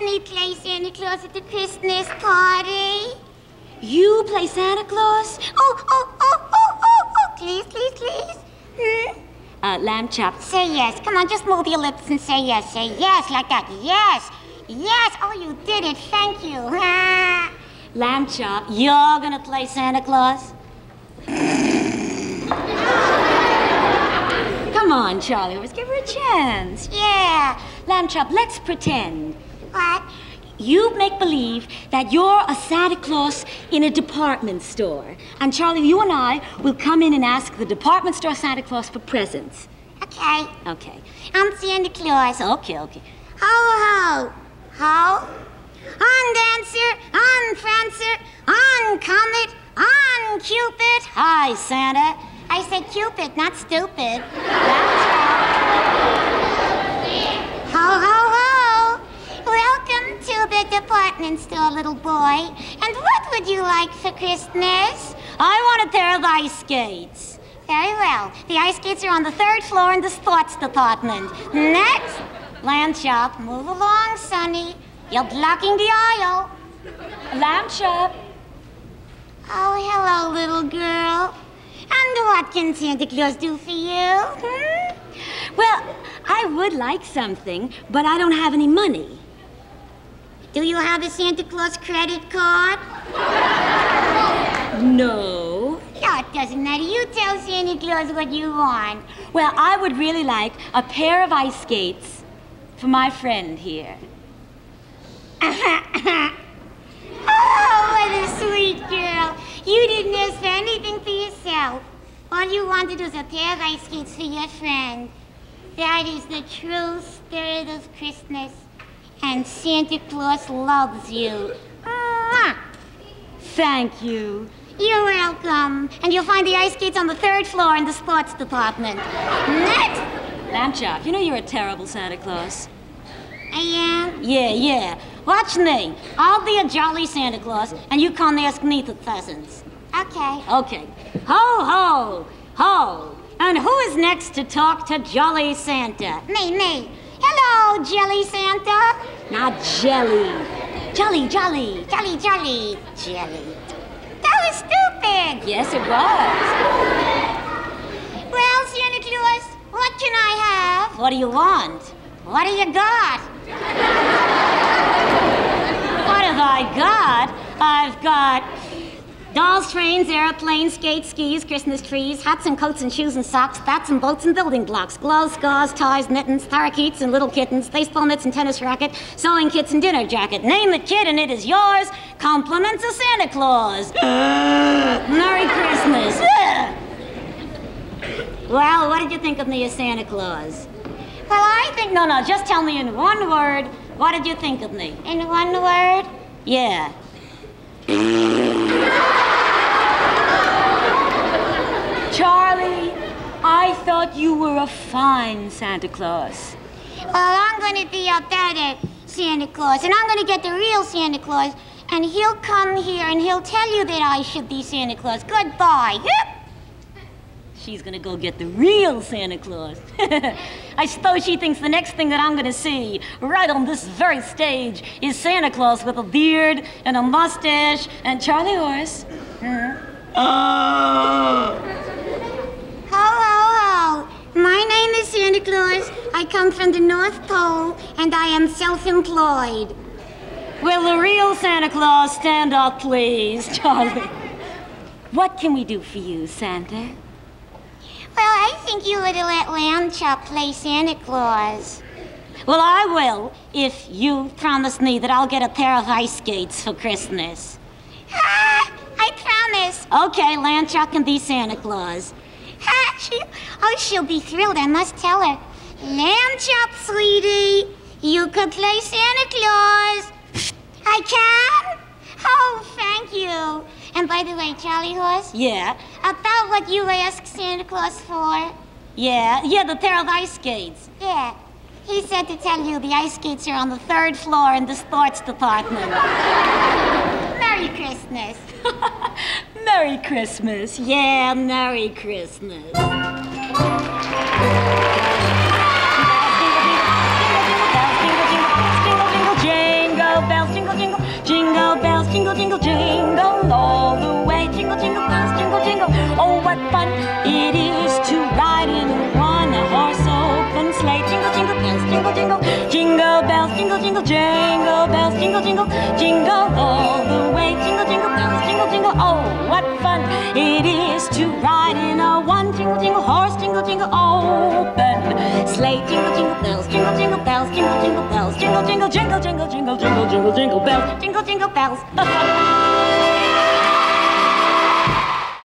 me play Santa Claus at the Christmas party? You play Santa Claus? Oh, oh, oh, oh, oh, oh, please, please, please. Hmm? Uh, lamb chop. Say yes. Come on, just move your lips and say yes. Say yes like that. Yes. Yes. Oh, you did it. Thank you. Lamb chop, you're gonna play Santa Claus? Come on, Charlie, let's give her a chance. Yeah. Lamb chop, let's pretend. What? You make believe that you're a Santa Claus in a department store. And Charlie, you and I will come in and ask the department store Santa Claus for presents. Okay. Okay. I'm Santa Claus. Okay, okay. Ho, ho. Ho. On Dancer, on Prancer, on Comet, on Cupid. Hi, Santa. I said Cupid, not stupid. ho, ho, ho. Welcome to the department store, little boy. And what would you like for Christmas? I want a pair of ice skates. Very well. The ice skates are on the third floor in the sports department. Next. Lamb chop, move along, Sonny. You're blocking the aisle. Lamb chop. Oh, hello, little girl. And what can Santa Claus do for you? Hmm? Well, I would like something, but I don't have any money. Do you have a Santa Claus credit card? No. No, it doesn't matter. You tell Santa Claus what you want. Well, I would really like a pair of ice skates for my friend here. oh, what a sweet girl. You didn't ask for anything for yourself. All you wanted was a pair of ice skates for your friend. That is the true spirit of Christmas. And Santa Claus loves you. Mwah! Thank you. You're welcome. And you'll find the ice skates on the third floor in the sports department. Next. Lamb you know you're a terrible Santa Claus. I am. Yeah, yeah. Watch me. I'll be a jolly Santa Claus, and you can't ask me for presents. Okay. Okay. Ho, ho, ho. And who is next to talk to Jolly Santa? Me, me. Jelly Santa. Not jelly. Jolly, jolly. Jolly, jolly. Jelly. That was stupid. Yes, it was. Well, Santa Claus, what can I have? What do you want? What do you got? What have I got? I've got dolls, trains, airplanes, skates, skis, Christmas trees, hats and coats and shoes and socks, bats and bolts and building blocks, gloves, gauze, ties, mittens, parakeets and little kittens, baseball mitts and tennis racket, sewing kits and dinner jacket. Name the kid and it is yours. Compliments of Santa Claus. Merry Christmas. well, what did you think of me as Santa Claus? Well, I think. No, no, just tell me in one word. What did you think of me? In one word? Yeah. Charlie, I thought you were a fine Santa Claus. Well, I'm going to be a better Santa Claus, and I'm going to get the real Santa Claus, and he'll come here and he'll tell you that I should be Santa Claus. Goodbye. She's gonna go get the real Santa Claus. I suppose she thinks the next thing that I'm gonna see, right on this very stage, is Santa Claus with a beard and a mustache and Charlie Horse. Ho, ho, uh, ho. My name is Santa Claus. I come from the North Pole, and I am self employed. Will the real Santa Claus stand up, please, Charlie? What can we do for you, Santa? Well, I think you ought to let Lamb Chop play Santa Claus. Well, I will if you promise me that I'll get a pair of ice skates for Christmas. Ah, I promise. Okay, Lamb Chop can be Santa Claus. Ha, she, oh, she'll be thrilled. I must tell her. Lamb chop, sweetie. You could play Santa Claus. I can? Oh, thank you. And by the way, Charlie Horse, Yeah, about what you asked Santa Claus for. yeah, yeah, the pair of ice skates. Yeah. He said to tell you the ice skates are on the third floor in the sports department. Merry Christmas. Merry Christmas. Yeah, Merry Christmas. Jingle, bells, jingle, jingle, jingle all the way. Jingle, jingle bells, jingle, jingle. Oh, what fun it is to ride in a one jingle, jingle horse, jingle, jingle open sleigh. Jingle, jingle bells, jingle, jingle bells, jingle, jingle bells, jingle, jingle, jingle, jingle, jingle, jingle, jingle, jingle bells, jingle, jingle bells.